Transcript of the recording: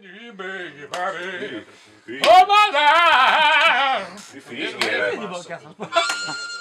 baby. Oh my life.